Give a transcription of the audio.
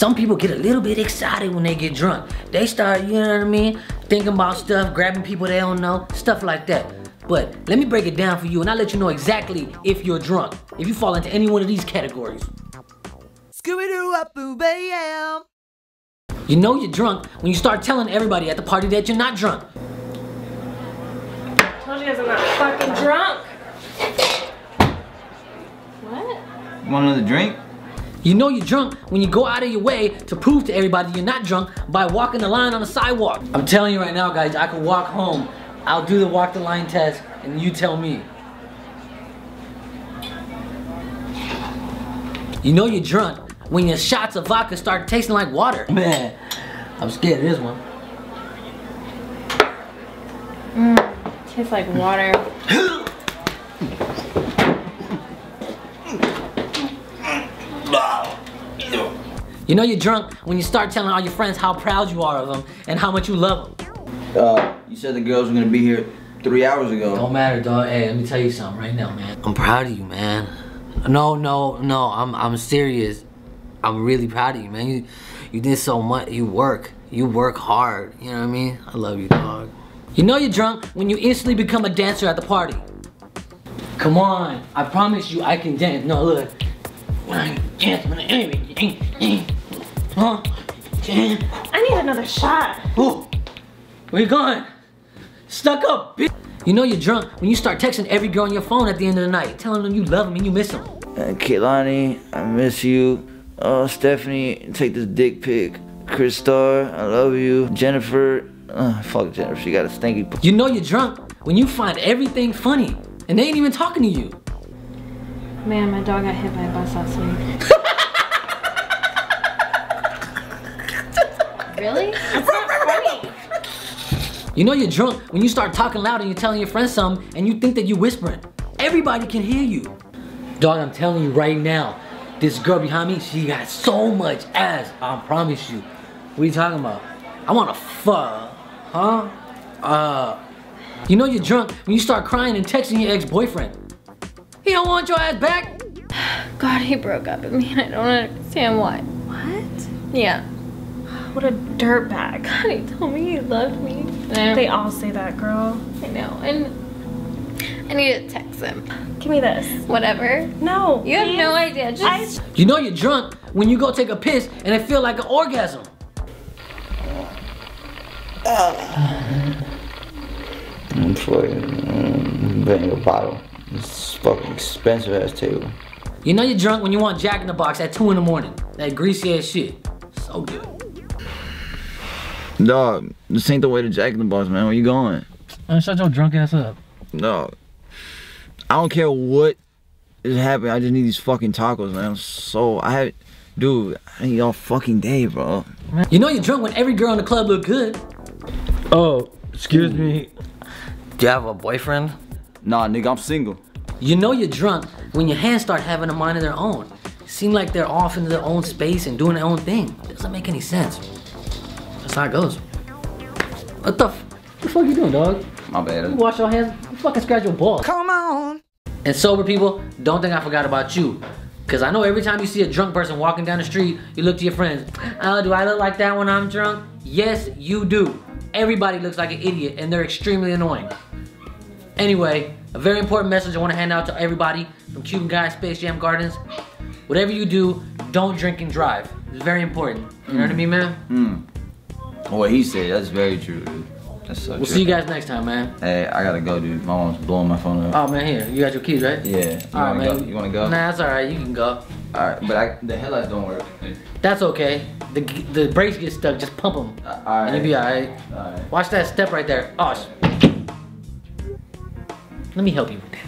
some people get a little bit excited when they get drunk. They start, you know what I mean, thinking about stuff, grabbing people they don't know, stuff like that. But let me break it down for you and I'll let you know exactly if you're drunk, if you fall into any one of these categories. Scooby-Doo up bam. You know you're drunk when you start telling everybody at the party that you're not drunk. told you guys I'm not fucking drunk. What? You want another drink? You know you're drunk when you go out of your way to prove to everybody you're not drunk by walking the line on the sidewalk. I'm telling you right now, guys, I can walk home. I'll do the walk the line test, and you tell me. You know you're drunk when your shots of vodka start tasting like water. Man, I'm scared of this one. Mmm, Tastes like water. You know you're drunk when you start telling all your friends how proud you are of them and how much you love them. Uh, you said the girls were gonna be here three hours ago. Don't matter, dog. Hey, let me tell you something right now, man. I'm proud of you, man. No, no, no. I'm I'm serious. I'm really proud of you, man. You you did so much. You work. You work hard. You know what I mean? I love you, dog. You know you're drunk when you instantly become a dancer at the party. Come on. I promise you I can dance. No, look. When I dance. Huh? Can- I need another shot. Oh, where you going? Stuck up, bitch. You know you're drunk when you start texting every girl on your phone at the end of the night, telling them you love them and you miss them. Uh, Kehlani, I miss you. Oh, Stephanie, take this dick pic. Chris Star, I love you. Jennifer, uh, fuck Jennifer, she got a stinky. You know you're drunk when you find everything funny and they ain't even talking to you. Man, my dog got hit by a bus last week. really? That's not funny. You know you're drunk when you start talking loud and you're telling your friends something and you think that you're whispering. Everybody can hear you. Dog, I'm telling you right now, this girl behind me, she got so much ass. I promise you. What are you talking about? I wanna fuck, huh? Uh, you know you're drunk when you start crying and texting your ex-boyfriend. He don't want your ass back. God, he broke up with me and I don't understand why. What? Yeah. What a dirtbag. God, he told me he loved me. They They, all say that, girl. I know, and I need to text him. Give me this. Whatever. No. You have no idea. Just You know you're drunk when you go take a piss and it feel like an orgasm. I'm fucking um, bang a bottle. This fucking expensive ass table. You know you're drunk when you want Jack in the Box at 2 in the morning. That greasy ass shit. So good. Dog, this ain't the way to Jack in the Box, man. Where you going? Man, shut your drunk ass up. No. I don't care what is happening. I just need these fucking tacos, man. I'm so I have, dude. I need all fucking day, bro. You know you're drunk when every girl in the club look good. Oh, excuse me. Do you have a boyfriend? Nah, nigga, I'm single. You know you're drunk when your hands start having a mind of their own. Seem like they're off into their own space and doing their own thing. Doesn't make any sense. That's how it goes. What the, f- the fuck you doing, dog? My bad. You wash your hands, you fucking scratch your balls. Come on. And sober people, don't think I forgot about you. Cause I know every time you see a drunk person walking down the street, you look to your friends. Oh, do I look like that when I'm drunk? Yes, you do. Everybody looks like an idiot and they're extremely annoying. Anyway, a very important message I want to hand out to everybody from QbanGuy Space Jam Gardens. Whatever you do, don't drink and drive. It's very important. You know what I mean, man? Hmm. What he said, that's very true, dude. That's so We'll true. see you guys next time, man. Hey, I gotta go, dude. My mom's blowing my phone up. Oh man, here, you got your keys, right? Yeah. You All right, wanna go? man. You wanna go? Nah, that's all right. You can go. All right, but I, the headlights don't work. That's okay. The the brakes get stuck. Just pump them, Uh, all right. and you'll be all right. All right. Watch that step right there. Oh, let me help you with that.